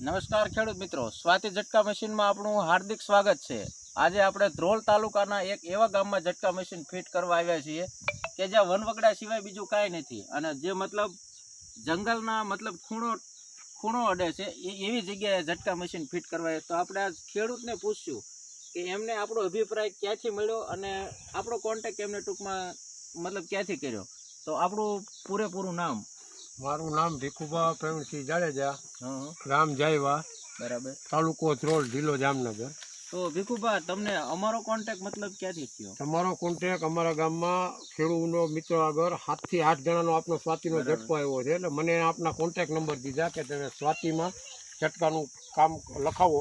નમસ્કાર ખેડૂત મિત્રો. સ્વાતિ ઝટકા મશીનમાં આપણું હાર્દિક સ્વાગત છે. આજે આપણે ધ્રોલ તાલુકાના એક એવા ગામમાં ઝટકા મશીન ફિટ કરવા આવ્યા છીએ કે જ્યાં વનવગડા સિવાય બીજું કાંઈ નથી. અને જે મતલબ જંગલના મતલબ ખૂણો ખૂણો અડે છે, એ એવી જગ્યાએ ઝટકા મશીન ફિટ કરવા તો આપણે આ ખેડૂતને પૂછ્યું કે એમને આપણો અભિપ્રાય ક્યાંથી મળ્યો અને આપણો કોન્ટેક એમને ટૂંકમાં મતલબ ક્યાંથી કર્યો? તો આપણું પૂરેપૂરું નામ મારું નામ ભીખુભા પ્રવીણસિંહ જાડેજા. હં હં, જાયવા. બરાબર. તાલુકો ધ્રોલ જિલ્લો જામનગર. તો ભીખુભા તમને અમારો કોન્ટેક્ટ મતલબ ક્યાંથી થયો? તમારો કોન્ટેક અમારા ગામમાં ખેડૂતનો મિત્ર આગળ સાતથી આઠ જણાનો આપનો સ્વાતિનો ઝટકો આવ્યો છે. એટલે મને આપના કોન્ટેક નંબર દીધા કે તમે સ્વાતિમાં ઝટકાનું કામ લખાવો.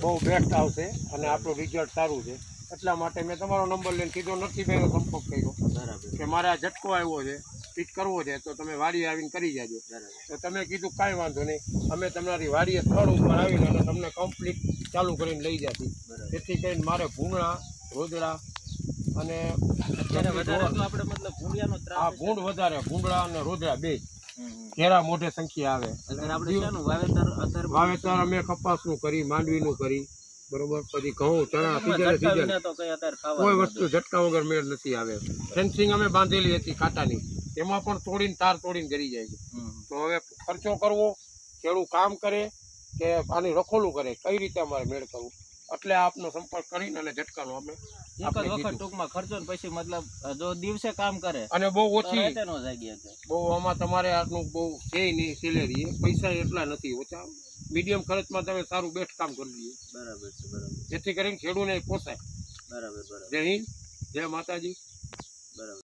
બહુ બેસ્ટ આવશે અને આપણું રિઝલ્ટ સારું છે. એટલા માટે મેં તમારો નંબર લઈને કીધો. નથી ભાઈનો સંપર્ક કર્યો બરાબર. કે મારે આ ઝટકો આવ્યો છે. ફિટ કરવો છે તો તમે વાડીએ આવીને કરી જાજો. તો તમે કીધું કાંઈ વાંધો નહીં. અમે તમારી વાડીએ સ્થળ ઉપર આવીને અને તમને કમ્પ્લીટ ચાલુ કરીને લઈ જતી. તેથી કરીને મારે ભૂંગળા રોદડા અને હા. ભૂંડ વધારે ભૂંગળા અને રોદડા બે. કેરા મોટે સંખ્યા આવે. વાવેતર અમે કપાસનું કરી માંડવીનું કરી. બરોબર? પછી ઘઉં ચણા સીઝન કોઈ વસ્તુ ઝટકા વગર મેળ નથી આવે. ફેન્સિંગ અમે બાંધેલી હતી કાંટાની એમાં પણ તોડીને તાર તોડીને ગરી જાય છે. તો હવે ખર્ચો કરવો ખેડૂત કામ કરે કે આની રખોલું કરે કઈ રીતે અમારે મેળ કરવું? એટલે આપનો સંપર્ક કરીને અને ઝટકાનો અમે આપણે વખત ટૂંકમાં ખર્ચો ને પછી મતલબ જો દિવસે કામ કરે અને બહુ ઓછી બહુ આમાં તમારે આટલું બહુ છે નહીં સેલેરી પૈસા એટલા નથી ઓછા. મીડિયમ ખર્ચમાં તમે સારું બેસ્ટ કામ કરી દઈએ બરાબર છે બરાબર. જેથી કરીને ખેડૂને પોસાય. બરાબર બરાબર. જય હિન્દ જય માતાજી. બરાબર.